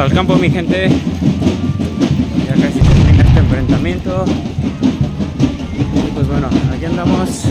al campo, mi gente. Ya casi termina este enfrentamiento. Y pues bueno, aquí andamos.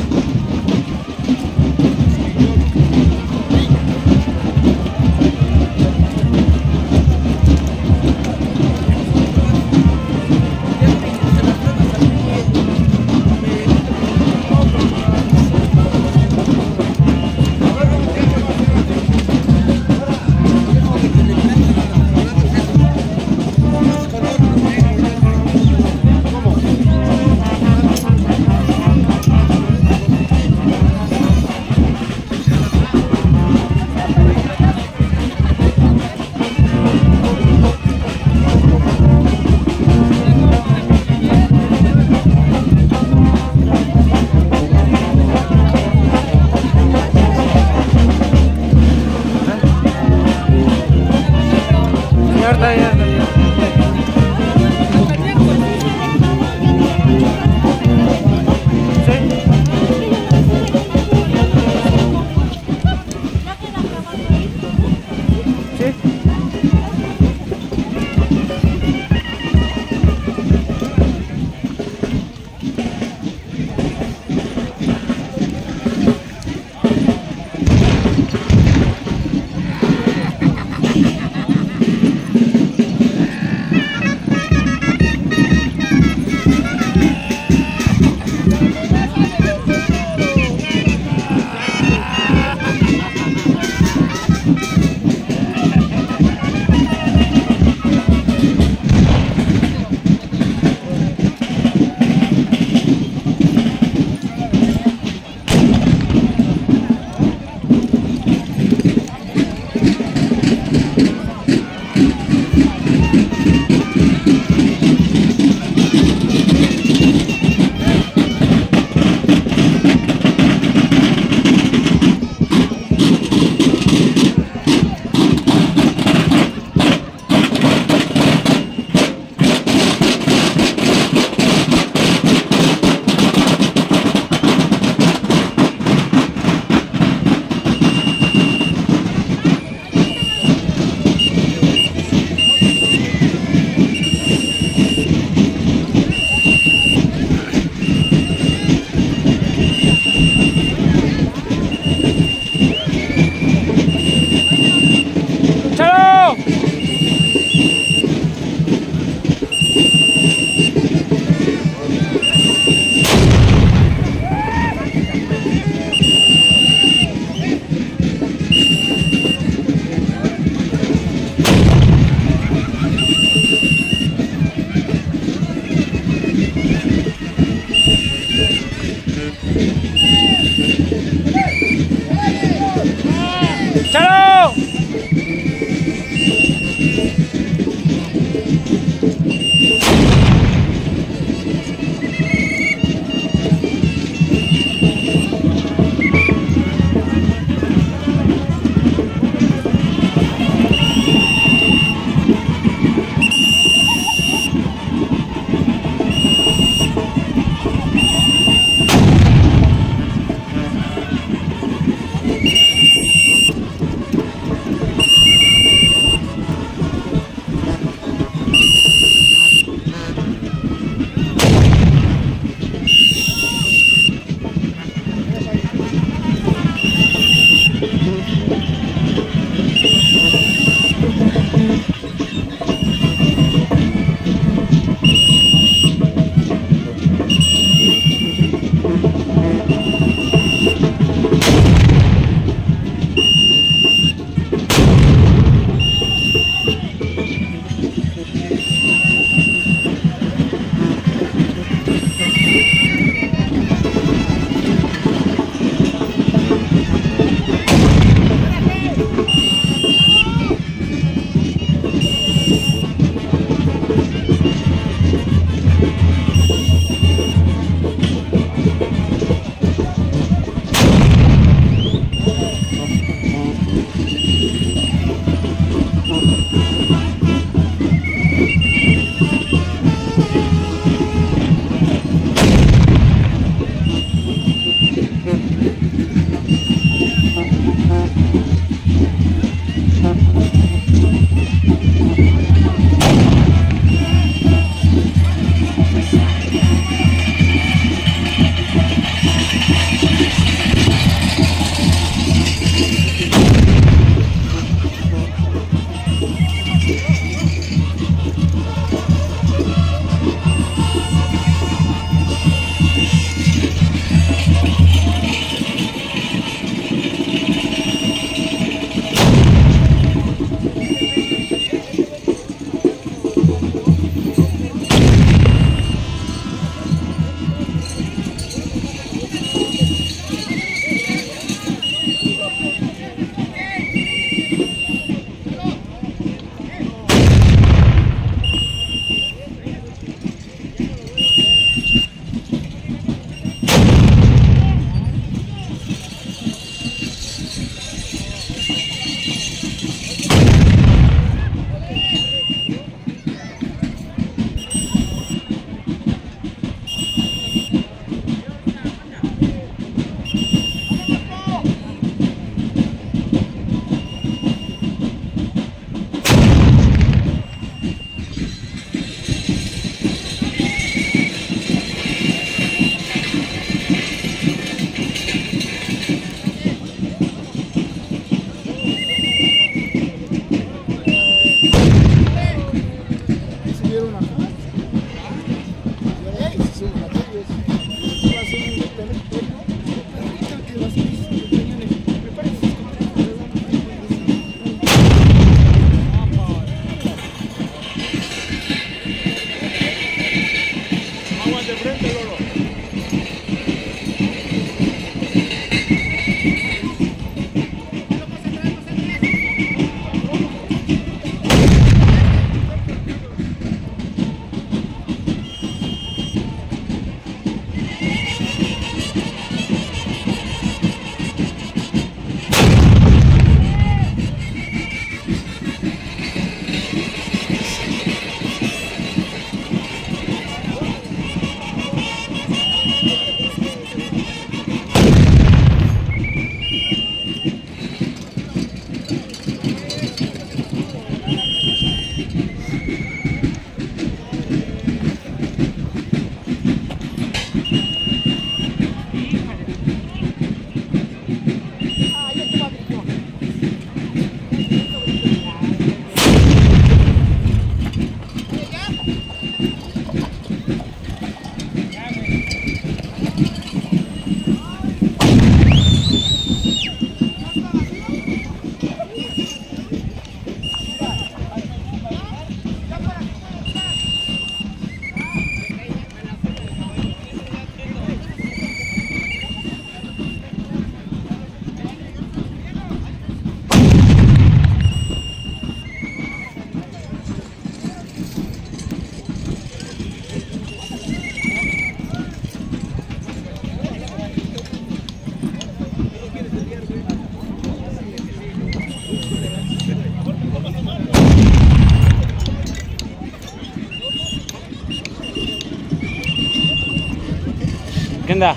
¿Qué onda?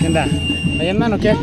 ¿Qué onda? ¿Ahí andan o qué?